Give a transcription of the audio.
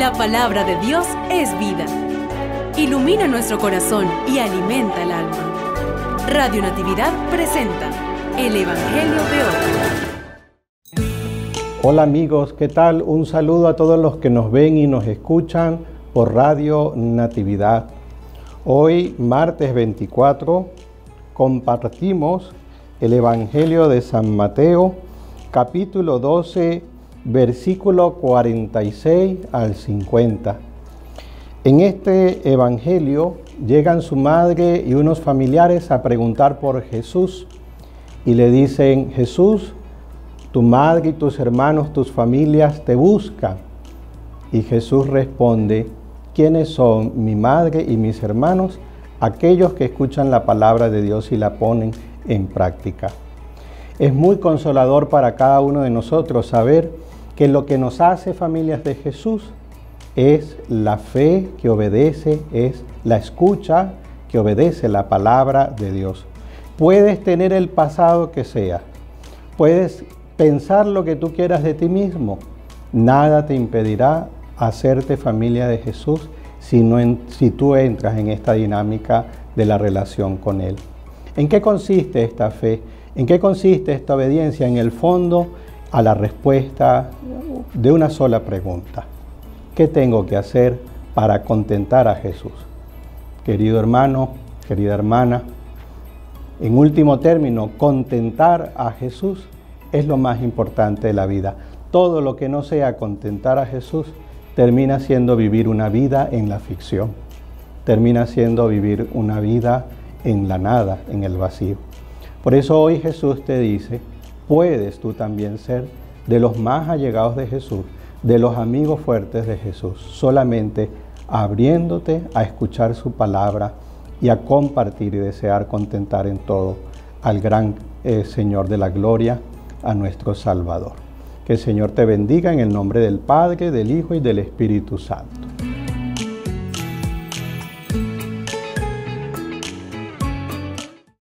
La palabra de Dios es vida. Ilumina nuestro corazón y alimenta el alma. Radio Natividad presenta el Evangelio de hoy. Hola amigos, ¿qué tal? Un saludo a todos los que nos ven y nos escuchan por Radio Natividad. Hoy, martes 24, compartimos el Evangelio de San Mateo, capítulo 12, versículo 46 al 50. En este Evangelio llegan su madre y unos familiares a preguntar por Jesús y le dicen, Jesús, tu madre y tus hermanos, tus familias te buscan. Y Jesús responde, ¿quiénes son mi madre y mis hermanos? Aquellos que escuchan la palabra de Dios y la ponen en práctica. Es muy consolador para cada uno de nosotros saber que lo que nos hace familias de Jesús es la fe que obedece, es la escucha que obedece la palabra de Dios. Puedes tener el pasado que sea, puedes pensar lo que tú quieras de ti mismo, nada te impedirá hacerte familia de Jesús si, no si tú entras en esta dinámica de la relación con Él. ¿En qué consiste esta fe? ¿En qué consiste esta obediencia? En el fondo, a la respuesta de una sola pregunta. ¿Qué tengo que hacer para contentar a Jesús? Querido hermano, querida hermana, en último término, contentar a Jesús es lo más importante de la vida. Todo lo que no sea contentar a Jesús termina siendo vivir una vida en la ficción, termina siendo vivir una vida en la nada, en el vacío. Por eso hoy Jesús te dice, puedes tú también ser de los más allegados de Jesús, de los amigos fuertes de Jesús, solamente abriéndote a escuchar su palabra y a compartir y desear contentar en todo al gran eh, Señor de la gloria, a nuestro Salvador. Que el Señor te bendiga en el nombre del Padre, del Hijo y del Espíritu Santo.